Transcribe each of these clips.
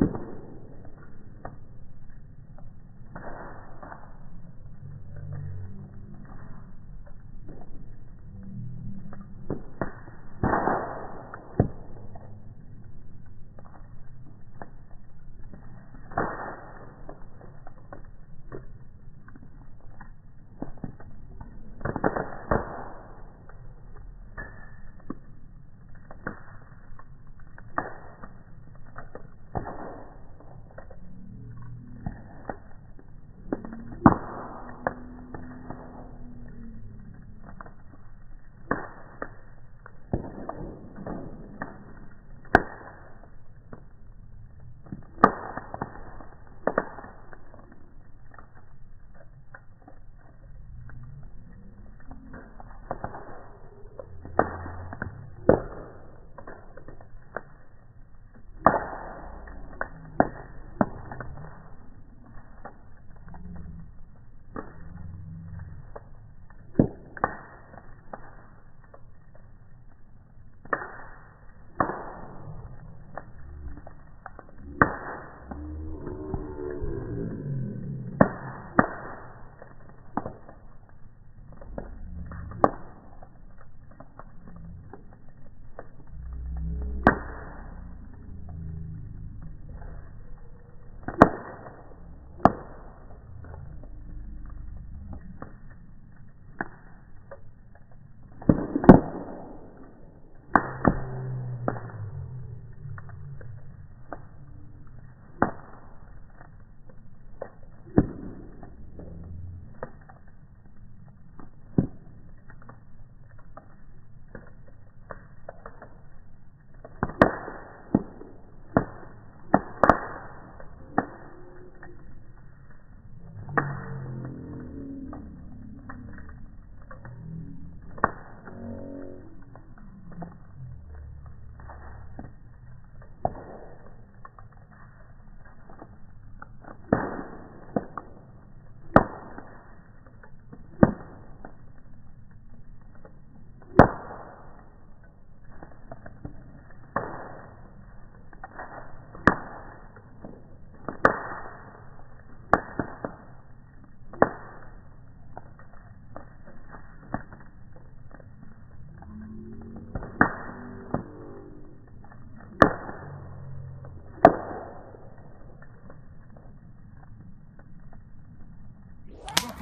Thank you.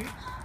嗯。